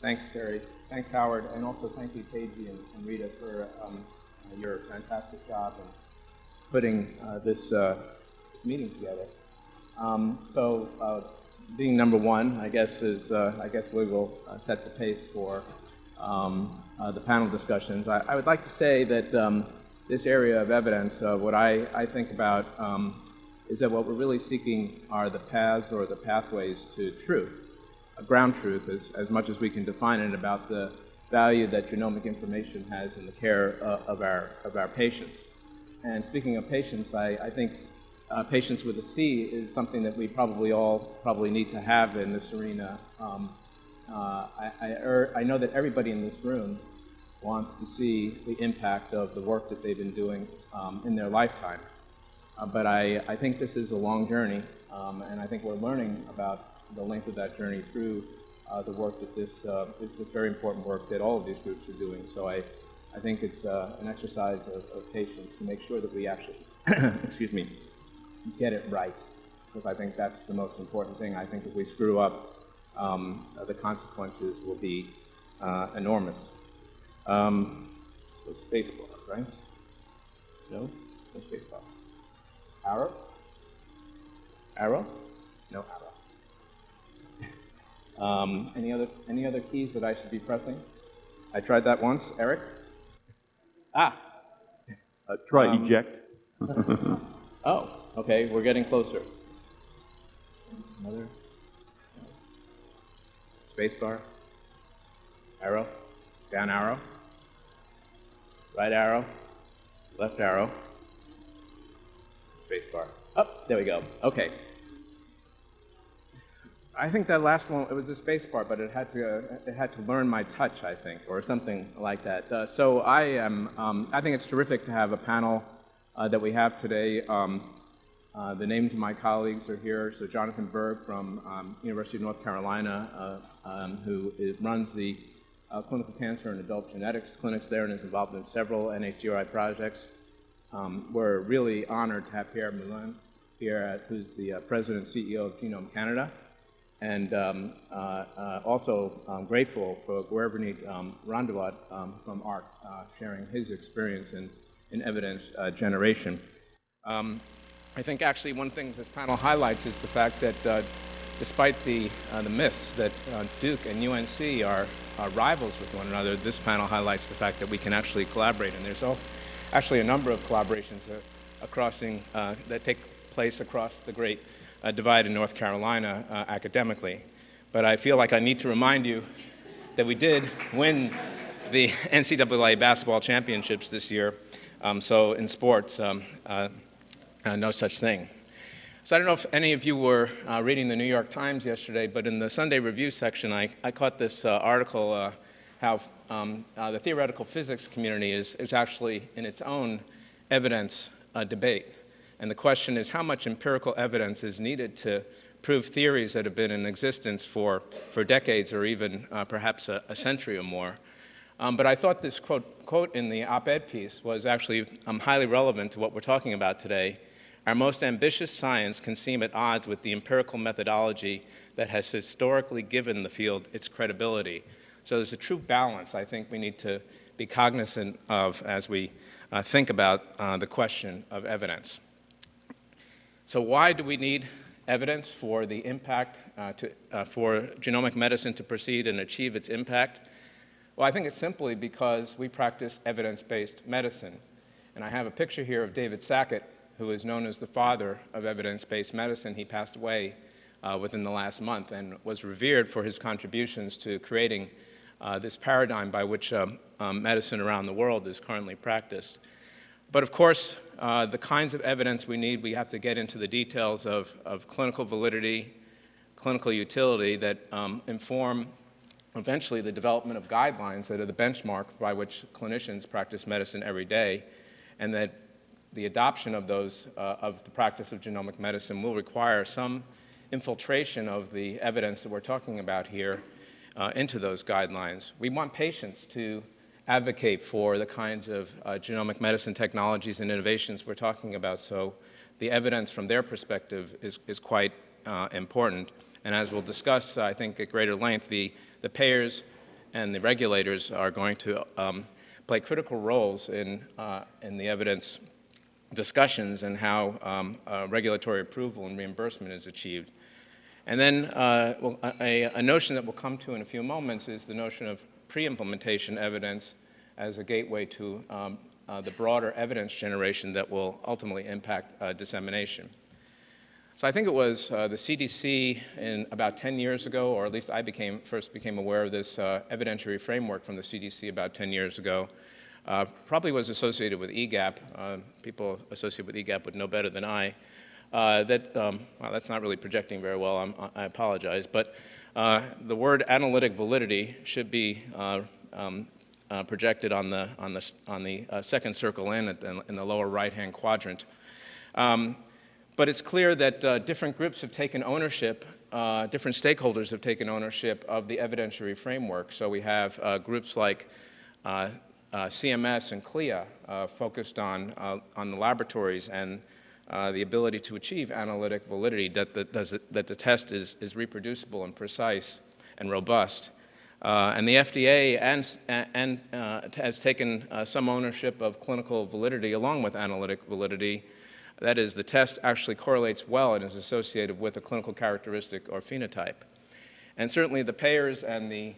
Thanks, Teri. Thanks, Howard. And also thank you, Teji and, and Rita, for um, your fantastic job in putting uh, this, uh, meeting together. Um, so, uh, being number one, I guess is uh, I guess we will uh, set the pace for um, uh, the panel discussions. I, I, would like to say that um, this area of evidence, what I, I think about um, is that what we're really seeking are the paths or the pathways to truth ground truth as, as much as we can define it about the value that genomic information has in the care uh, of, our, of our patients. And speaking of patients, I, I think uh, patience with a C is something that we probably all probably need to have in this arena. Um, uh, I, I, er, I, know that everybody in this room wants to see the impact of the work that they've been doing um, in their lifetime. Uh, but I, I, think this is a long journey, um, and I think we're learning about the length of that journey through uh, the work that this, uh, this very important work that all of these groups are doing. So I, I think it's uh, an exercise of, of, patience to make sure that we actually, excuse me, get it right. Because I think that's the most important thing. I think if we screw up, um, the consequences will be uh, enormous. Um, so spacebar, right? No? No spacebar. Arrow? Arrow? No arrow. Um, any other any other keys that I should be pressing? I tried that once. Eric. Ah. Uh, try um, eject. oh, okay. We're getting closer. Another. Spacebar. Arrow. Down arrow. Right arrow. Left arrow. Spacebar. Up. Oh, there we go. Okay. I think that last one, it was a space part, but it had to, uh, it had to learn my touch, I think, or something like that. Uh, so I am, um, I think it's terrific to have a panel uh, that we have today. Um, uh, the names of my colleagues are here. So Jonathan Berg from um, University of North Carolina, uh, um, who is, runs the uh, clinical cancer and adult genetics clinics there and is involved in several NHGRI projects. Um, we're really honored to have Pierre Meulien here, who's the president and CEO of Genome Canada and um, uh, uh, also grateful for Gurvaneet um, um, from AHRQ uh, sharing his experience in, in evidence uh, generation. Um, I think actually one thing this panel highlights is the fact that uh, despite the, uh, the myths that Duke and UNC are, are, rivals with one another, this panel highlights the fact that we can actually collaborate. And there's all, actually a number of collaborations across, that take place across the great uh, divide in North Carolina uh, academically. But I feel like I need to remind you that we did win the NCAA basketball championships this year. Um, so in sports, um, uh, uh, no such thing. So I don't know if any of you were uh, reading the New York Times yesterday, but in the Sunday Review section, I, I caught this uh, article how um, the theoretical physics community is, is actually in its own evidence debate. And the question is how much empirical evidence is needed to prove theories that have been in existence for, for decades or even uh, perhaps a, a, century or more. Um, but I thought this quote, quote in the op ed piece was actually um, highly relevant to what we're talking about today. Our most ambitious science can seem at odds with the empirical methodology that has historically given the field its credibility. So there's a true balance I think we need to be cognizant of as we uh, think about uh, the question of evidence. So why do we need evidence for the impact, uh, to, uh, for genomic medicine to proceed and achieve its impact? Well, I think it's simply because we practice evidence-based medicine. And I have a picture here of David Sackett, who is known as the father of evidence-based medicine. He passed away uh, within the last month and was revered for his contributions to creating uh, this paradigm by which um, um, medicine around the world is currently practiced. But of course, uh, the kinds of evidence we need, we have to get into the details of, of clinical validity, clinical utility that um, inform eventually the development of guidelines that are the benchmark by which clinicians practice medicine every day, and that the adoption of those, uh, of the practice of genomic medicine will require some infiltration of the evidence that we're talking about here uh, into those guidelines. We want patients to advocate for the kinds of uh, genomic medicine technologies and innovations we're talking about. So the evidence from their perspective is, is quite uh, important. And as we'll discuss, I think, at greater length, the, the payers and the regulators are going to um, play critical roles in, uh, in the evidence discussions and how um, uh, regulatory approval and reimbursement is achieved. And then uh, well, a, a, notion that we'll come to in a few moments is the notion of pre-implementation evidence as a gateway to um, uh, the broader evidence generation that will ultimately impact uh, dissemination. So I think it was uh, the CDC in about 10 years ago, or at least I became, first became aware of this uh, evidentiary framework from the CDC about 10 years ago. Uh, probably was associated with EGAPP. Uh, people associated with EGAPP would know better than I. That, um, well, that's not really projecting very well, I'm, i apologize. But uh, the word analytic validity should be um, projected on the, on the, on the second circle in, the, in the lower right-hand quadrant. Um, but it's clear that uh, different groups have taken ownership, uh, different stakeholders have taken ownership of the evidentiary framework. So we have uh, groups like uh, uh, CMS and CLIA uh, focused on, on the laboratories and Uh, the ability to achieve analytic validity, that the, that the test is, is reproducible and precise and robust. Uh, and the FDA and, and, uh, has taken some ownership of clinical validity along with analytic validity that is, the test actually correlates well and is associated with a clinical characteristic or phenotype. And certainly the payers and the,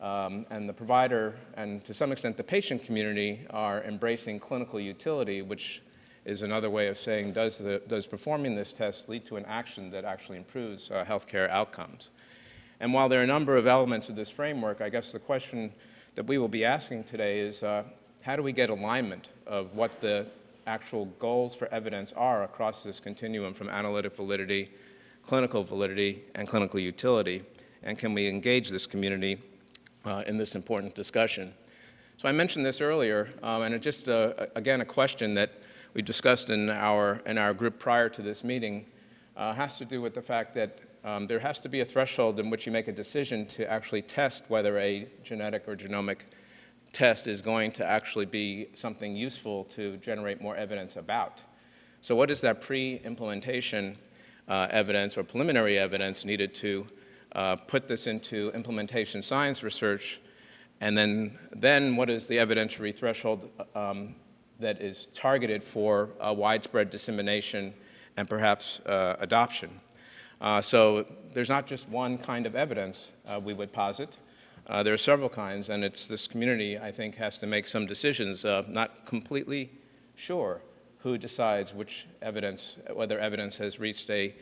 um, and the provider, and to some extent the patient community, are embracing clinical utility, which is another way of saying, does, the, does performing this test lead to an action that actually improves uh, healthcare outcomes? And while there are a number of elements of this framework, I guess the question that we will be asking today is, uh, how do we get alignment of what the actual goals for evidence are across this continuum from analytic validity, clinical validity, and clinical utility, and can we engage this community uh, in this important discussion. So I mentioned this earlier, um, and it just, uh, again, a question that we discussed in our, in our group prior to this meeting uh, has to do with the fact that um, there has to be a threshold in which you make a decision to actually test whether a genetic or genomic test is going to actually be something useful to generate more evidence about. So what is that pre-implementation uh, evidence or preliminary evidence needed to uh, put this into implementation science research? And then, then what is the evidentiary threshold um, that is targeted for uh, widespread dissemination and perhaps uh, adoption? Uh, so there's not just one kind of evidence uh, we would posit. Uh, there are several kinds, and it's this community, I think, has to make some decisions, not completely sure who decides which evidence, whether evidence has reached a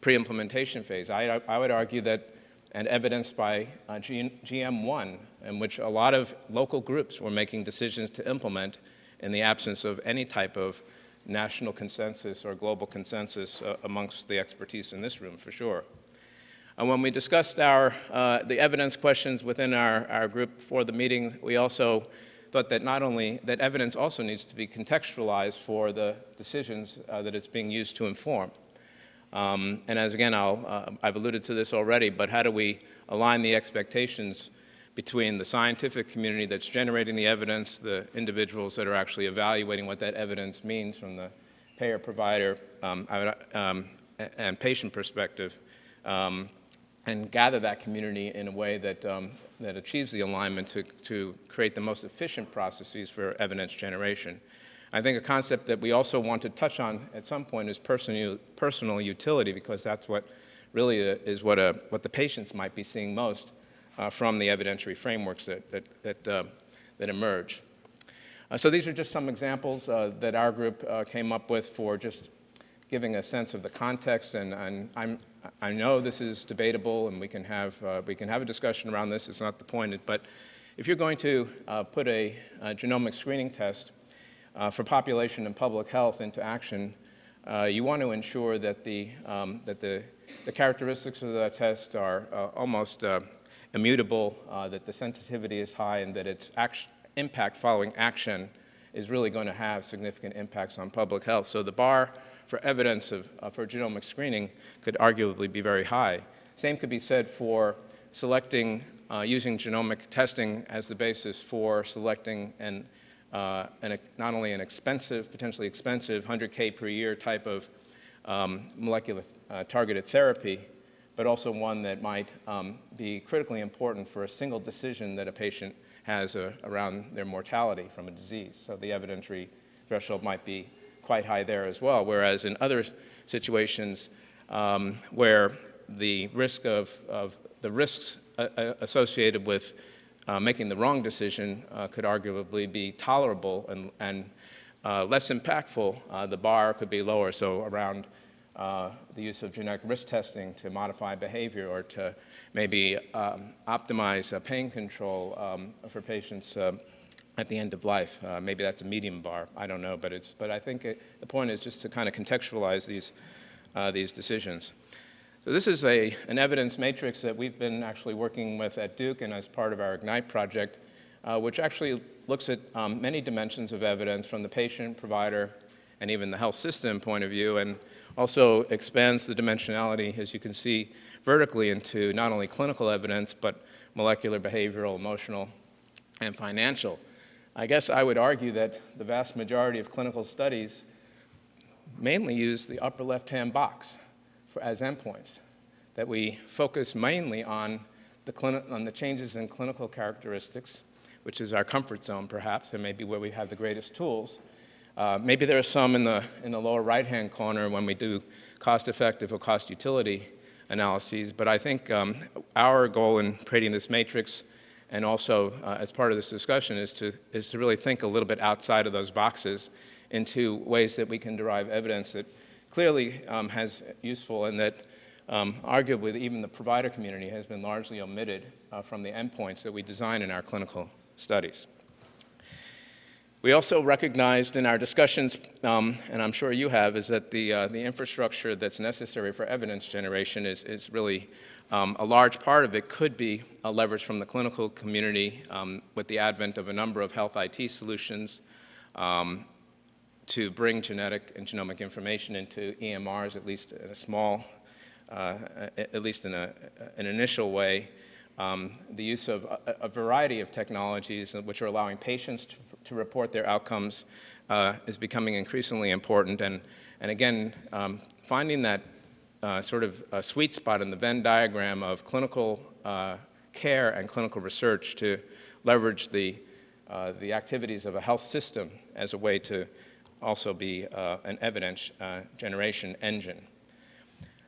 pre-implementation phase. I, I, would argue that, and evidenced by uh, GM1, in which a lot of local groups were making decisions to implement in the absence of any type of national consensus or global consensus uh, amongst the expertise in this room, for sure. And when we discussed our, uh, the evidence questions within our, our group for the meeting, we also thought that not only, that evidence also needs to be contextualized for the decisions uh, that it's being used to inform. Um, and as again, I'll, uh, I've alluded to this already, but how do we align the expectations between the scientific community that's generating the evidence, the individuals that are actually evaluating what that evidence means from the payer, provider, um, um, and patient perspective, um, and gather that community in a way that, um, that achieves the alignment to, to create the most efficient processes for evidence generation. I think a concept that we also want to touch on at some point is personal, personal utility because that's what really is what, a, what the patients might be seeing most uh, from the evidentiary frameworks that, that, that, uh, that emerge. Uh, so these are just some examples uh, that our group uh, came up with for just giving a sense of the context, and, and I'm, I know this is debatable and we can have, we can have a discussion around this, it's not the point, but if you're going to put a, a, genomic screening test for population and public health into action, uh, you want to ensure that the, um, that the, the characteristics of that test are uh, almost uh, immutable, that the sensitivity is high, and that its impact following action is really going to have significant impacts on public health. So the bar for evidence of, uh, for genomic screening could arguably be very high. Same could be said for selecting, uh, using genomic testing as the basis for selecting an, uh, an, not only an expensive, potentially expensive 100K per year type of um, molecular uh, targeted therapy, but also one that might um, be critically important for a single decision that a patient has uh, around their mortality from a disease. So the evidentiary threshold might be quite high there as well. Whereas in other situations um, where the risk of, of the risks uh, uh, associated with uh, making the wrong decision uh, could arguably be tolerable and, and less impactful, the bar could be lower. So around the use of genetic risk testing to modify behavior or to maybe um, optimize pain control um, for patients at the end of life. Uh, maybe that's a medium bar. I don't know, but it's. But I think it, the point is just to kind of contextualize these uh, these decisions. So this is a an evidence matrix that we've been actually working with at Duke and as part of our Ignite project, uh, which actually looks at um, many dimensions of evidence from the patient, provider, and even the health system point of view, and also expands the dimensionality, as you can see, vertically into not only clinical evidence but molecular, behavioral, emotional, and financial. I guess I would argue that the vast majority of clinical studies mainly use the upper left-hand box for, as endpoints, that we focus mainly on the, on the changes in clinical characteristics, which is our comfort zone perhaps, and maybe where we have the greatest tools. Uh, maybe there are some in the, in the lower right-hand corner when we do cost-effective or cost-utility analyses, but I think um, our goal in creating this matrix and also uh, as part of this discussion is to, is to really think a little bit outside of those boxes into ways that we can derive evidence that clearly um, has useful and that um, arguably even the provider community has been largely omitted uh, from the endpoints that we design in our clinical studies. We also recognized in our discussions, um, and I'm sure you have, is that the, uh, the infrastructure that's necessary for evidence generation is, is really um, a large part of it could be a leverage from the clinical community um, with the advent of a number of health IT solutions um, to bring genetic and genomic information into EMRs, at least in a small, uh, at least in a, an initial way. Um, the use of a, a, variety of technologies which are allowing patients to, to report their outcomes uh, is becoming increasingly important. And, and again, um, finding that uh, sort of a sweet spot in the Venn diagram of clinical uh, care and clinical research to leverage the, uh, the activities of a health system as a way to also be uh, an evidence uh, generation engine.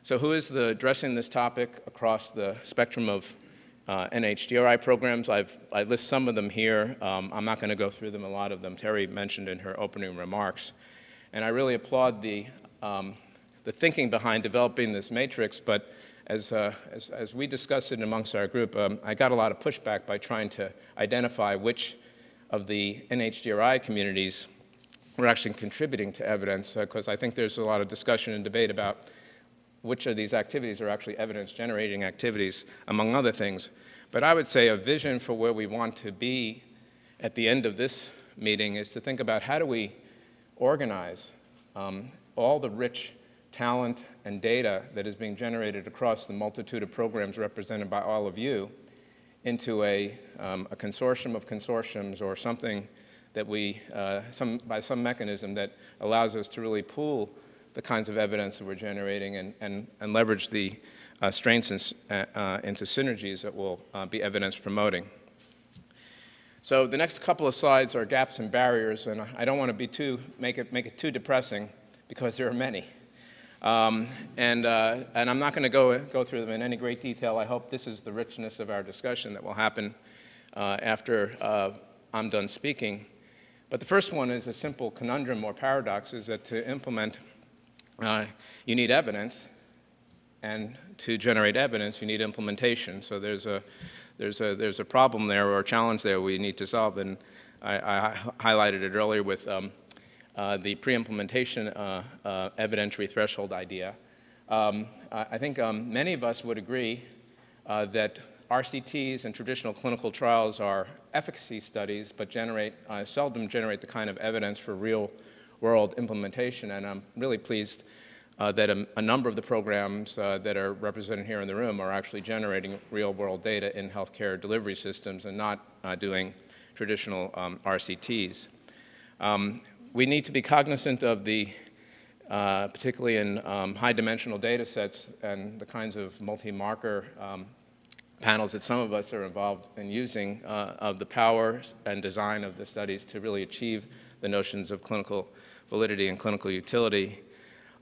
So who is the, addressing this topic across the spectrum of uh, NHGRI programs? I've, I list some of them here. Um, I'm not going to go through them, a lot of them Teri mentioned in her opening remarks. And I really applaud the um, the thinking behind developing this matrix, but as, uh, as, as, we discussed it amongst our group, um, I got a lot of pushback by trying to identify which of the NHGRI communities were actually contributing to evidence, because uh, I think there's a lot of discussion and debate about which of these activities are actually evidence-generating activities, among other things. But I would say a vision for where we want to be at the end of this meeting is to think about how do we organize um, all the rich talent, and data that is being generated across the multitude of programs represented by all of you into a, um, a consortium of consortiums or something that we, uh, some, by some mechanism that allows us to really pool the kinds of evidence that we're generating and, and, and leverage the uh, strengths and, uh, uh, into synergies that will uh, be evidence promoting. So the next couple of slides are gaps and barriers, and I don't want to be too, make it, make it too depressing because there are many. Um, and, uh, and I'm not going to go, go through them in any great detail. I hope this is the richness of our discussion that will happen uh, after uh, I'm done speaking. But the first one is a simple conundrum or paradox is that to implement, uh, you need evidence, and to generate evidence, you need implementation. So there's a, there's a, there's a problem there or a challenge there we need to solve. And I, I highlighted it earlier with um, uh, the pre-implementation uh, uh, evidentiary threshold idea. Um, I think um, many of us would agree uh, that RCTs and traditional clinical trials are efficacy studies, but generate, uh, seldom generate the kind of evidence for real-world implementation. And I'm really pleased uh, that a, a, number of the programs uh, that are represented here in the room are actually generating real-world data in healthcare delivery systems and not uh, doing traditional um, RCTs. Um, we need to be cognizant of the uh, particularly in um, high dimensional data sets and the kinds of multi-marker um, panels that some of us are involved in using uh, of the power and design of the studies to really achieve the notions of clinical validity and clinical utility.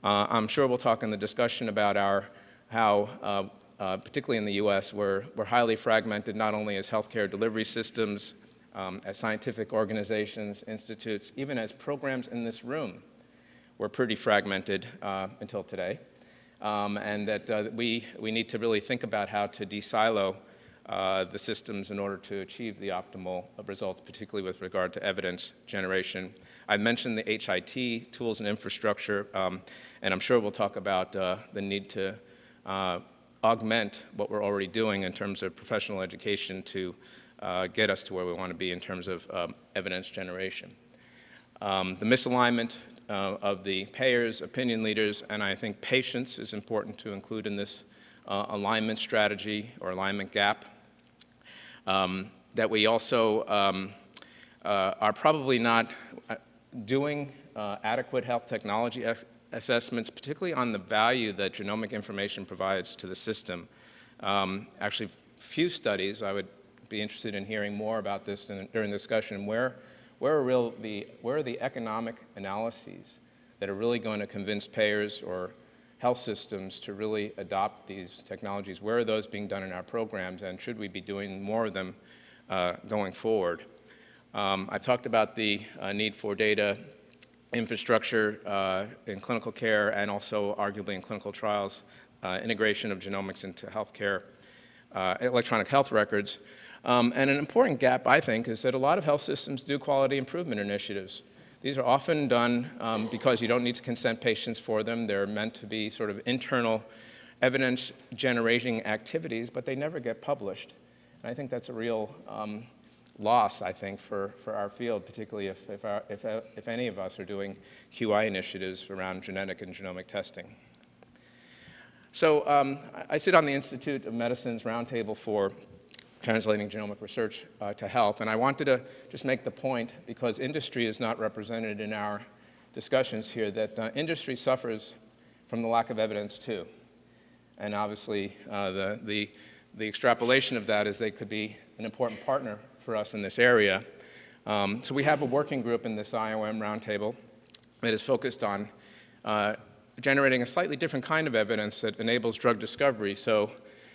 Uh, I'm sure we'll talk in the discussion about our, how, uh, uh, particularly in the US, we're, we're highly fragmented not only as healthcare delivery systems, um, as scientific organizations, institutes, even as programs in this room. We're pretty fragmented uh, until today um, and that uh, we, we need to really think about how to de-silo uh, the systems in order to achieve the optimal results, particularly with regard to evidence generation. I mentioned the HIT tools and infrastructure, um, and I'm sure we'll talk about uh, the need to uh, augment what we're already doing in terms of professional education to uh, get us to where we want to be in terms of um, evidence generation. Um, the misalignment uh, of the payers, opinion leaders, and I think patients is important to include in this uh, alignment strategy or alignment gap. Um, that we also um, uh, are probably not uh, doing uh, adequate health technology assessments, particularly on the value that genomic information provides to the system. Um, actually, few studies, I would be interested in hearing more about this in, during the discussion, where where are, real, the, where are the economic analyses that are really going to convince payers or health systems to really adopt these technologies? Where are those being done in our programs, and should we be doing more of them uh, going forward? Um, I talked about the uh, need for data infrastructure uh, in clinical care and also arguably in clinical trials, uh, integration of genomics into healthcare, uh, electronic health records. Um, and an important gap, I think, is that a lot of health systems do quality improvement initiatives. These are often done um, because you don't need to consent patients for them. They're meant to be sort of internal evidence generating activities, but they never get published. And I think that's a real um, loss, I think, for, for our field, particularly if, if, our, if, if any of us are doing QI initiatives around genetic and genomic testing. So um, I sit on the Institute of Medicine's Roundtable for translating genomic research uh, to health. And I wanted to just make the point, because industry is not represented in our discussions here, that uh, industry suffers from the lack of evidence too. And obviously, uh, the, the, the extrapolation of that is they could be an important partner for us in this area. Um, so we have a working group in this IOM roundtable that is focused on uh, generating a slightly different kind of evidence that enables drug discovery. So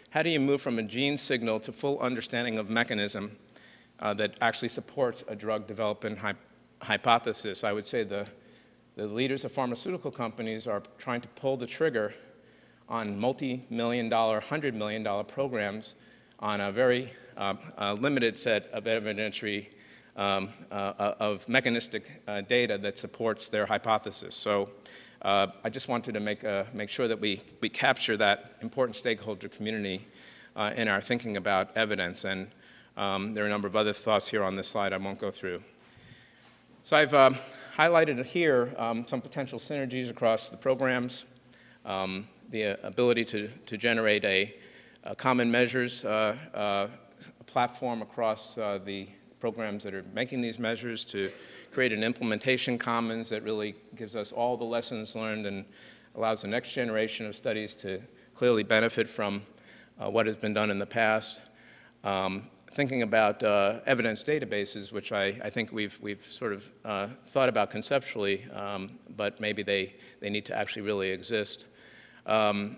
how do you move from a gene signal to full understanding of mechanism uh, that actually supports a drug development hy hypothesis? I would say the, the leaders of pharmaceutical companies are trying to pull the trigger on multi-million dollar, hundred million dollar programs on a very uh, uh, limited set of evidentiary um, uh, of mechanistic uh, data that supports their hypothesis. So uh, I just wanted to make, uh, make sure that we, we capture that important stakeholder community uh, in our thinking about evidence. And um, there are a number of other thoughts here on this slide I won't go through. So I've um, highlighted here um, some potential synergies across the programs, um, the uh, ability to, to generate a, a common measures uh, uh, platform across the programs that are making these measures to create an implementation commons that really gives us all the lessons learned and allows the next generation of studies to clearly benefit from uh, what has been done in the past. Um, thinking about uh, evidence databases, which I, I, think we've, we've sort of uh, thought about conceptually, um, but maybe they, they need to actually really exist. Um,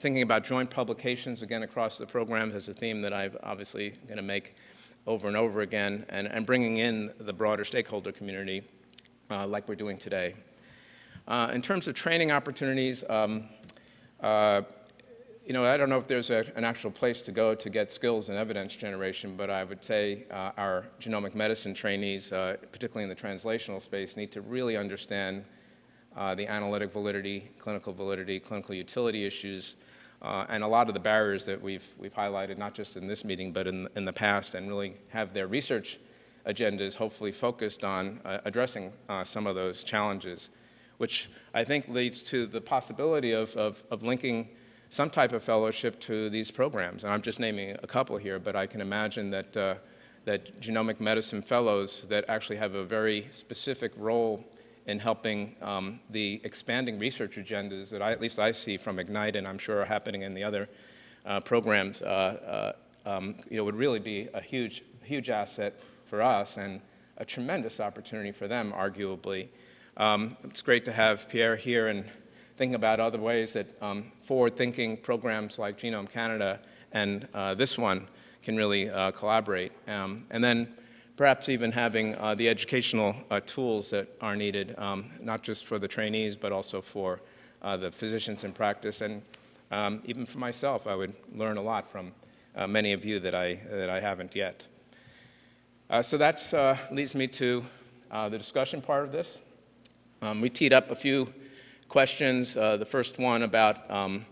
thinking about joint publications, again, across the programs is a theme that I'm obviously going to make over and over again and, and bringing in the broader stakeholder community uh, like we're doing today. Uh, in terms of training opportunities, um, uh, you know, I don't know if there's a, an actual place to go to get skills in evidence generation, but I would say uh, our genomic medicine trainees, uh, particularly in the translational space, need to really understand uh, the analytic validity, clinical validity, clinical utility issues uh, and a lot of the barriers that we've, we've highlighted, not just in this meeting, but in, in the past, and really have their research agendas hopefully focused on uh, addressing uh, some of those challenges, which I think leads to the possibility of, of, of, linking some type of fellowship to these programs. And I'm just naming a couple here, but I can imagine that, uh, that genomic medicine fellows that actually have a very specific role in helping um, the expanding research agendas that I, at least I see from Ignite, and I'm sure are happening in the other uh, programs, uh, uh, um, you know, would really be a huge, huge asset for us and a tremendous opportunity for them, arguably. Um, it's great to have Pierre here and thinking about other ways that um, forward-thinking programs like Genome Canada and uh, this one can really uh, collaborate. Um, and then perhaps even having uh, the educational uh, tools that are needed, um, not just for the trainees, but also for uh, the physicians in practice. And um, even for myself, I would learn a lot from uh, many of you that I, that I haven't yet. Uh, so that uh, leads me to the discussion part of this. Um, we teed up a few questions. the first one about um,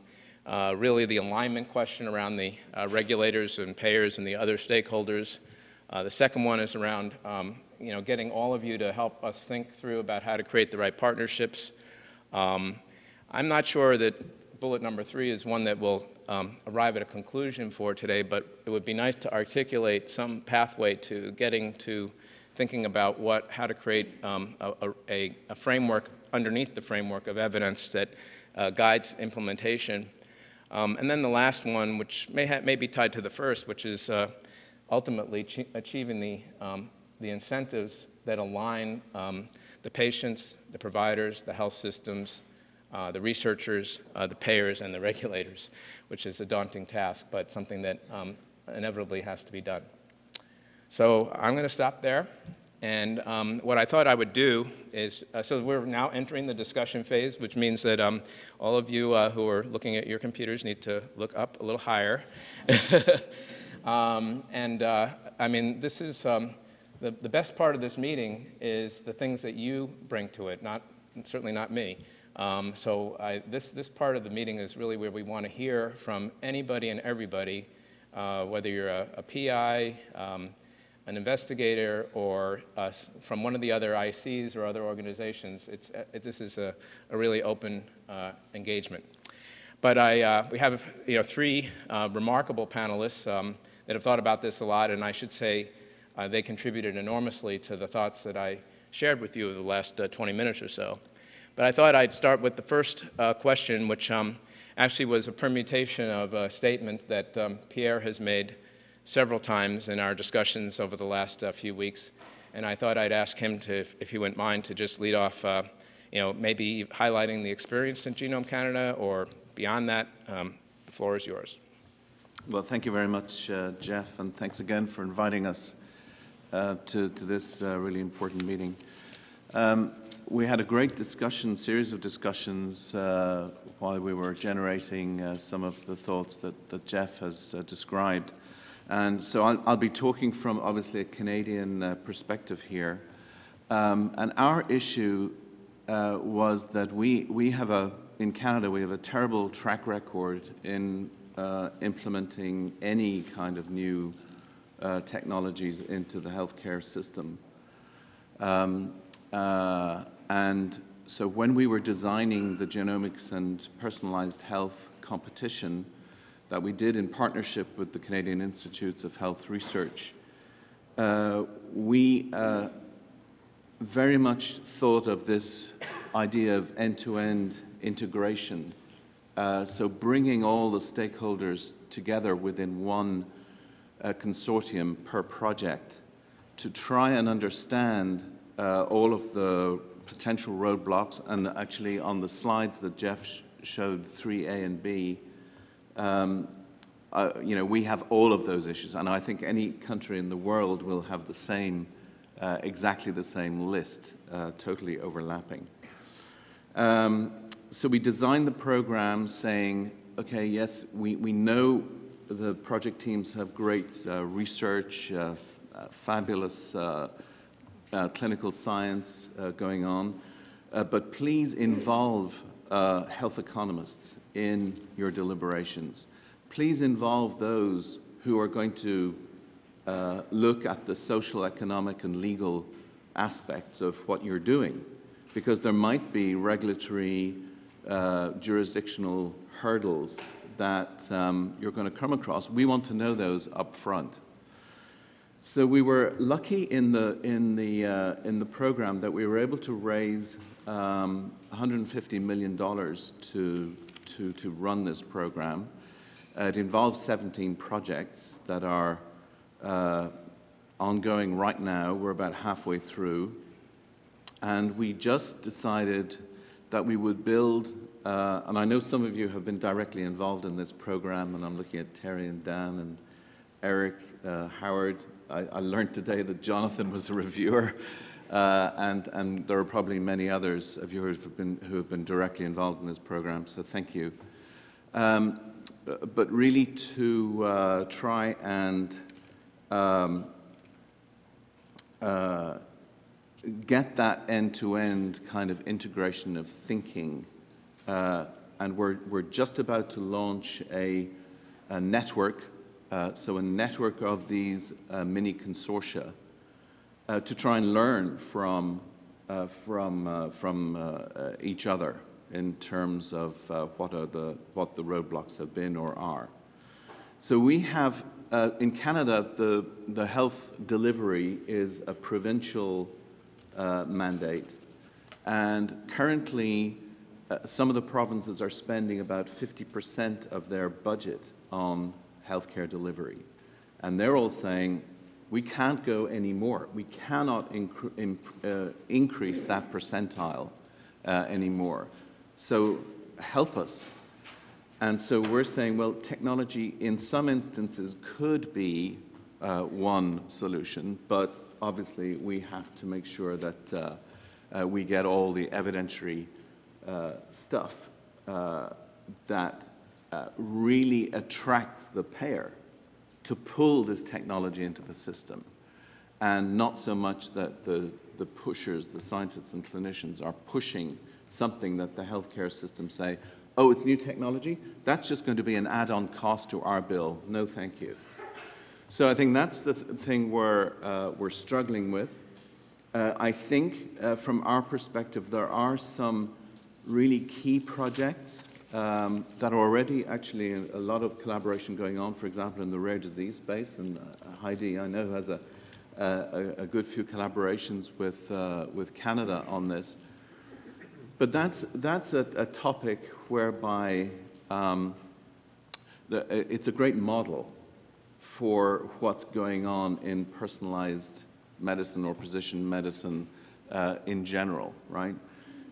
really the alignment question around the regulators and payers and the other stakeholders. Uh, the second one is around um, you know, getting all of you to help us think through about how to create the right partnerships. Um, I'm not sure that bullet number three is one that will um, arrive at a conclusion for today, but it would be nice to articulate some pathway to getting to thinking about what, how to create um, a, a, a, framework underneath the framework of evidence that uh, guides implementation. Um, and then the last one, which may, may be tied to the first, which is uh, ultimately achieving the, um, the incentives that align um, the patients, the providers, the health systems, uh, the researchers, uh, the payers, and the regulators, which is a daunting task, but something that um, inevitably has to be done. So I'm going to stop there. And um, what I thought I would do is, uh, so we're now entering the discussion phase, which means that um, all of you uh, who are looking at your computers need to look up a little higher. Um, and uh, I mean, this is um, the, the best part of this meeting is the things that you bring to it, not certainly not me. Um, so I, this, this part of the meeting is really where we want to hear from anybody and everybody, uh, whether you're a, a PI, um, an investigator, or from one of the other ICs or other organizations. It's, uh, it, this is a, a really open uh, engagement. But I, uh, we have you know, three uh, remarkable panelists. Um, that have thought about this a lot, and I should say uh, they contributed enormously to the thoughts that I shared with you over the last uh, 20 minutes or so. But I thought I'd start with the first uh, question, which um, actually was a permutation of a statement that um, Pierre has made several times in our discussions over the last uh, few weeks. And I thought I'd ask him to, if, he wouldn't mind, to just lead off, uh, you know, maybe highlighting the experience in Genome Canada or beyond that. Um, the floor is yours. Well, thank you very much, uh, Geoff, and thanks again for inviting us uh, to, to, this uh, really important meeting. Um, we had a great discussion, series of discussions uh, while we were generating uh, some of the thoughts that, that Geoff has uh, described. And so I'll, I'll, be talking from obviously a Canadian perspective here. Um, and our issue was that we, we have a, in Canada, we have a terrible track record in uh, implementing any kind of new uh, technologies into the healthcare system. Um, uh, and so when we were designing the genomics and personalized health competition that we did in partnership with the Canadian Institutes of Health Research, uh, we uh, very much thought of this idea of end-to-end -end integration uh, so bringing all the stakeholders together within one uh, consortium per project to try and understand uh, all of the potential roadblocks, and actually on the slides that Geoff sh showed 3A and B, um, uh, you know, we have all of those issues, and I think any country in the world will have the same, uh, exactly the same list, totally overlapping. Um, so we designed the program saying, okay, yes, we, we know the project teams have great uh, research, uh, uh, fabulous uh, uh, clinical science going on, but please involve health economists in your deliberations. Please involve those who are going to look at the social, economic, and legal aspects of what you're doing, because there might be regulatory uh, jurisdictional hurdles that um, you're going to come across. We want to know those up front. So we were lucky in the, in the, uh, in the program that we were able to raise um, $150 million to, to, to run this program. Uh, it involves 17 projects that are uh, ongoing right now. We're about halfway through. And we just decided that we would build, uh, and I know some of you have been directly involved in this program, and I'm looking at Teri and Dan and Eric, uh, Howard, I, I, learned today that Jonathan was a reviewer, uh, and, and there are probably many others of you who have been, who have been directly involved in this program, so thank you. Um, but really to uh, try and um, uh, get that end-to-end -end kind of integration of thinking, uh, and we're, we're just about to launch a, a network uh, so a network of these uh, mini consortia uh, to try and learn from, uh, from, uh, from each other in terms of what, are the, what the roadblocks have been or are. So we have, in Canada, the, the health delivery is a provincial mandate. And currently, some of the provinces are spending about 50% of their budget on healthcare delivery. And they're all saying, we can't go anymore. We cannot inc uh, increase that percentile uh, anymore. So help us. And so we're saying, well, technology in some instances could be uh, one solution, but obviously we have to make sure that uh, uh, we get all the evidentiary uh, stuff that really attracts the payer to pull this technology into the system. And not so much that the, the pushers, the scientists and clinicians are pushing something that the healthcare system say, oh, it's new technology? That's just going to be an add-on cost to our bill. No, thank you. So I think that's the th thing we're, uh, we're struggling with. Uh, I think uh, from our perspective, there are some really key projects um, that are already actually a lot of collaboration going on, for example, in the rare disease space. And uh, Heidi, I know, has a, a, a good few collaborations with, uh, with Canada on this. But that's, that's a, a topic whereby um, the, it's a great model for what's going on in personalized medicine or precision medicine uh, in general, right?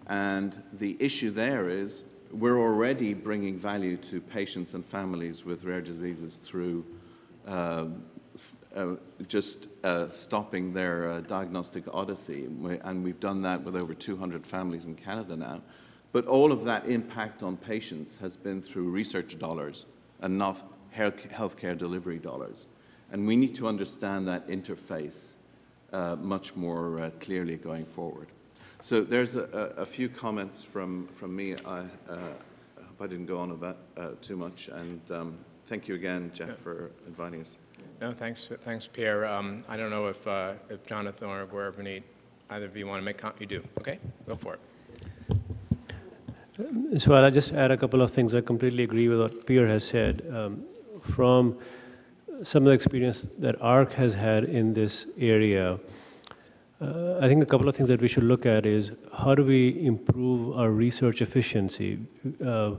And the issue there is we're already bringing value to patients and families with rare diseases through uh, uh, just uh, stopping their uh, diagnostic odyssey. And we've done that with over 200 families in Canada now. But all of that impact on patients has been through research dollars and not healthcare delivery dollars. And we need to understand that interface uh, much more uh, clearly going forward. So there's a, a, few comments from, from me. I, uh, I hope I didn't go on about uh, too much. And um, thank you again, Geoff, yeah. for inviting us. No, thanks, thanks, Pierre. Um, I don't know if, uh, if Jonathan or Gurvaneet, either of you want to make comment. You do. Okay, go for it. So I'll just add a couple of things. I completely agree with what Pierre has said. Um, from some of the experience that AHRQ has had in this area, uh, I think a couple of things that we should look at is how do we improve our research efficiency? Uh,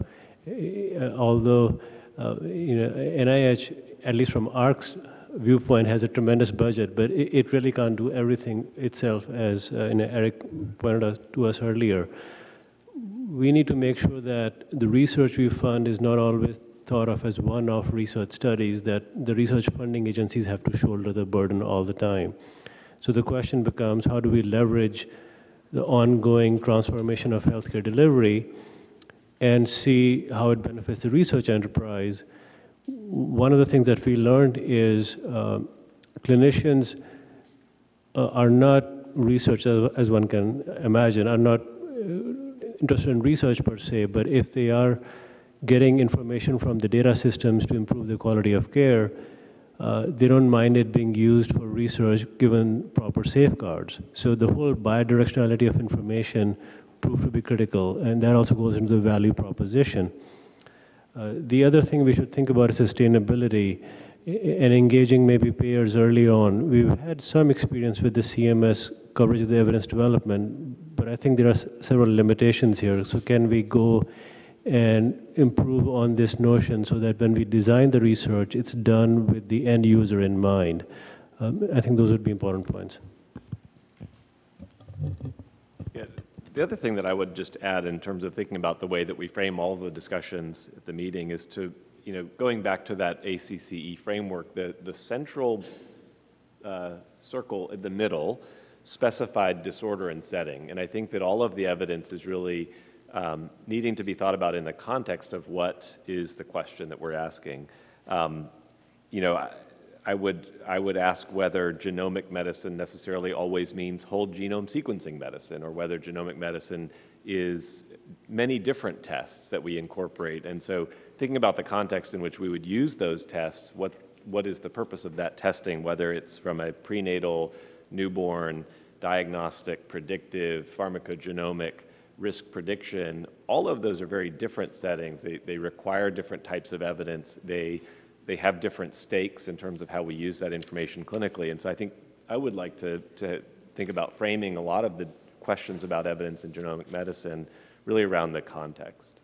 although uh, you know, NIH, at least from AHRQ's viewpoint, has a tremendous budget, but it, it really can't do everything itself, as uh, you know, Eric pointed out to us earlier. We need to make sure that the research we fund is not always thought of as one-off research studies, that the research funding agencies have to shoulder the burden all the time. So the question becomes, how do we leverage the ongoing transformation of healthcare delivery and see how it benefits the research enterprise? One of the things that we learned is uh, clinicians uh, are not researchers, as one can imagine, are not uh, interested in research per se, but if they are getting information from the data systems to improve the quality of care, uh, they don't mind it being used for research given proper safeguards. So the whole bidirectionality of information proved to be critical, and that also goes into the value proposition. Uh, the other thing we should think about is sustainability. and engaging maybe payers early on. We've had some experience with the CMS coverage of the evidence development, but I think there are several limitations here. So can we go and improve on this notion so that when we design the research, it's done with the end user in mind? Um, I think those would be important points. Yeah, The other thing that I would just add in terms of thinking about the way that we frame all the discussions at the meeting is to, you know, going back to that ACCE framework, the, the central uh, circle in the middle specified disorder and setting. And I think that all of the evidence is really um, needing to be thought about in the context of what is the question that we're asking. Um, you know, I, I would, I would ask whether genomic medicine necessarily always means whole genome sequencing medicine, or whether genomic medicine is many different tests that we incorporate. And so thinking about the context in which we would use those tests, what, what is the purpose of that testing, whether it's from a prenatal, newborn, diagnostic, predictive, pharmacogenomic, risk prediction, all of those are very different settings. They, they require different types of evidence. They, they have different stakes in terms of how we use that information clinically. And so I think I would like to, to think about framing a lot of the questions about evidence in genomic medicine really around the context.